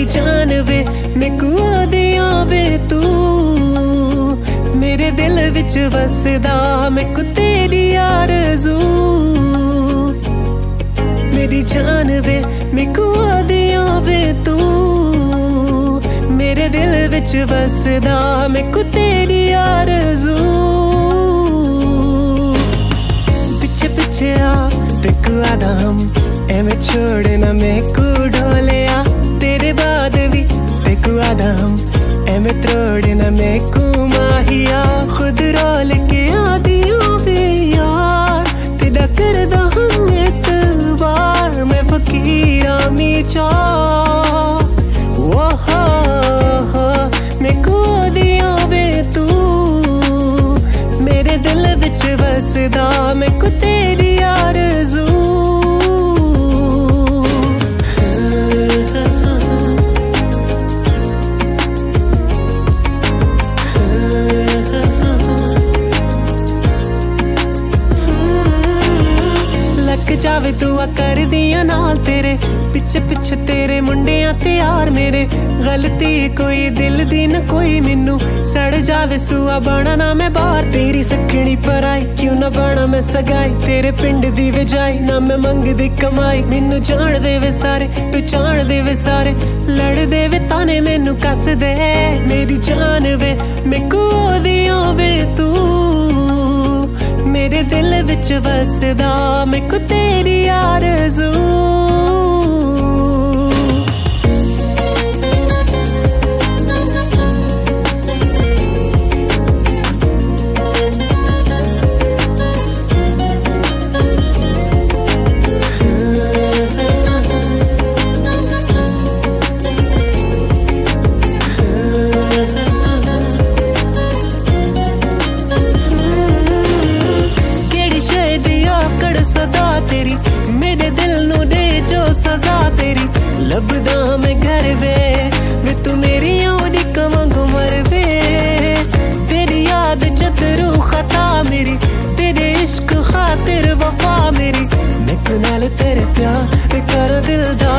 ਜਾਨ ਵੇ ਮੈਨੂੰ ਆਦਿਆਂ ਵੇ ਤੂੰ। ਮੇਰੇ ਦਿਲ ਵਿੱਚ ਵਸਦਾ ਮੈਨੂੰ ਤੇਰੀ ਆਰਜ਼ੂ। ਮੇਰੀ ਜਾਨ ਵੇ ਮੈਨੂੰ ਆਦਿਆਂ ਵੇ ਤੂੰ। ਮੇਰੇ ਦਿਲ ਵਿੱਚ ਵਸਦਾ ਮੈਨੂੰ ਤੇਰੀ ਆਰਜ਼ੂ। ਪਿੱਛੇ ਪਿੱਛੇ ਆ ਦੇਖੂ ਆਦਮ ਐਵੇਂ ਛੋੜਨਾ ਮੈਨੂੰ ਢੋਲਿਆ ਤੇਰੇ ਬਾਦ ਵੀ ਦੇਖੂ ਆਦਮ ਐਵੇਂ ਤਰੋੜਨਾ ਮੈਨੂੰ ਮਾਹੀਆ। ਖੁਦ ਰੋਲ ਲੱਕ ਜਾਵੇ ਦੁਆ ਕਰਦੀਆਂ ਨਾਲ ਤੇਰੇ। ਪਿੱਛੇ ਪਿੱਛੇ ਤੇਰੇ ਮੁੰਡਿਆਂ ਤੇ ਯਾਰ ਮੇਰੇ। ਗਲਤੀ ਕੋਈ ਦਿਲ ਦੀ ਨਾ ਕੋਈ ਮੈਨੂੰ। ਸੜ ਜਾਵੇ ਸੂਆ ਬਣਾ ਨਾ ਮੈਂ ਬਾਹਰ। ਤੇਰੀ ਸੱਕਣੀ ਪਰਾਈ ਕਿਉਂ ਨਾ ਬਣਾ ਮੈਂ ਸਗਾਈ। ਤੇਰੇ ਪਿੰਡ ਦੀ ਵਜਾਈ ਨਾ ਮੈਂ ਮੰਗਦੀ ਕਮਾਈ। ਮੈਨੂੰ ਜਾਣਦੇ ਵੇ ਸਾਰੇ ਪਛਾਣਦੇ ਵੇ ਸਾਰੇ। ਲੜਦੇ ਵੇ ਤਾਨੇ ਮੈਨੂੰ ਕੱਸਦੇ ਮੇਰੀ ਜਾਨ ਵੇ, ਮੈਂ ਉਹਦੀਆਂ ਵੇ ਤੂੰ। ਮੇਰੇ ਦਿਲ ਵਿੱਚ ਵਸਦਾ ਮੈਨੂੰ ਤੇਰੀ ਆਰਜ਼ੂ। ਕਿਹੜੀ ਦੀ ਆਕੜ ਸਦਾ ਤੇਰੀ। ਮੇਰੇ ਦਿਲ ਨੂੰ ਦੇ ਜੋ ਸਜ਼ਾ ਤੇਰੀ। ਲੱਭਦਾ ਮੈਂ ਘਰ ਵੇ ਵੇ ਤੂੰ ਮੇਰੀ ਉਹਦੀ ਕਮੰਗ ਮਰ ਵੇ। ਤੇਰੀ ਯਾਦ ਚਤਰੂ ਖਤਾ ਮੇਰੀ, ਤੇਰੇ ਇਸ਼ਕ ਖਾਤਰ ਵਫਾ ਮੇਰੀ। ਮੈਂ ਨਾਲ ਤੇਰੇ ਪਿਆਰ ਤੇ ਕਰ ਦਿਲ ਦਾ